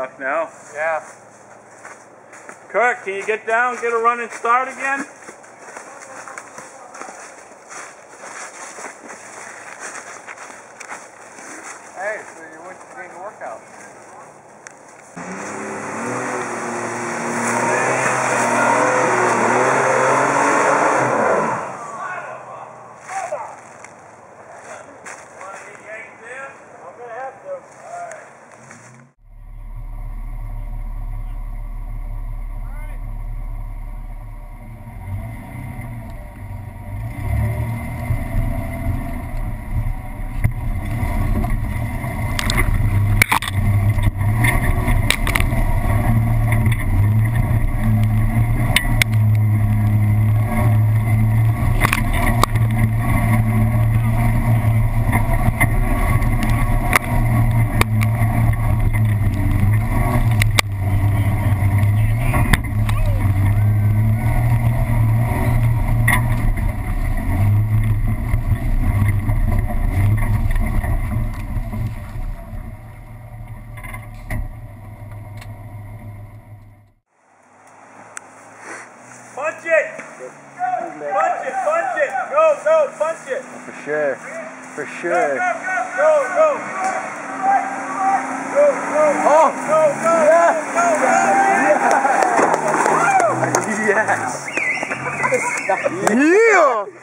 stuck now? Yeah. Kurt, can you get down, get a running start again? Hey, so you went to getting a workout. Punch it! Punch it, punch it! Go, go, punch it! For sure. For sure. go, go, go! Go, go, Oh! go, go, go, go, go! Yes! yeah!